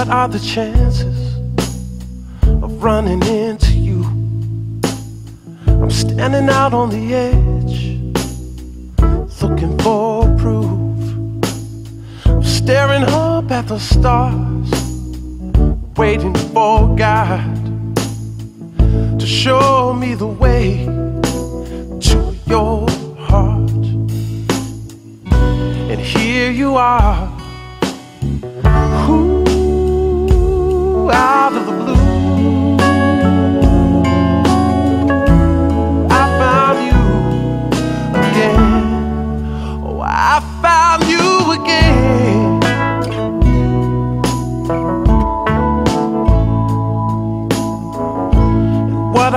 what are the chances of running into you? I'm standing out on the edge, looking for proof. I'm staring up at the stars, waiting for God to show me the way to your heart. And here you are,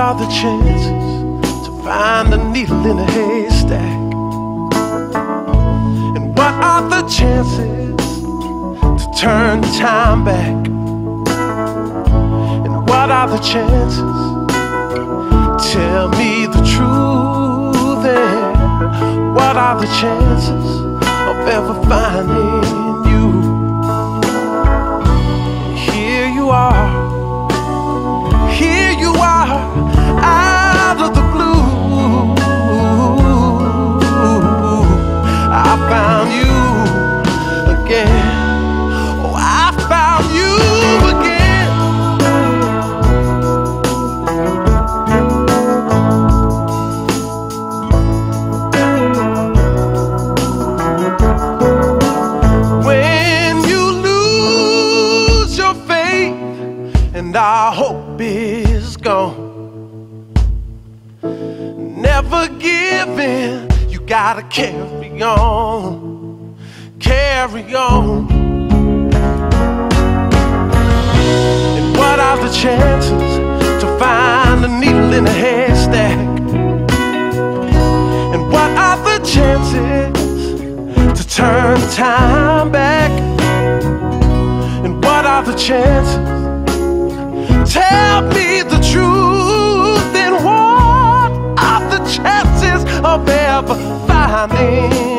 are the chances to find a needle in a haystack? And what are the chances to turn time back? And what are the chances? Tell me the truth and what are the chances of ever finding and our hope is gone, never give in. You gotta carry on, carry on. And what are the chances to find a needle in a haystack? And what are the chances to turn time back? And what are the chances? Tell me the truth. And what are the chances of ever finding?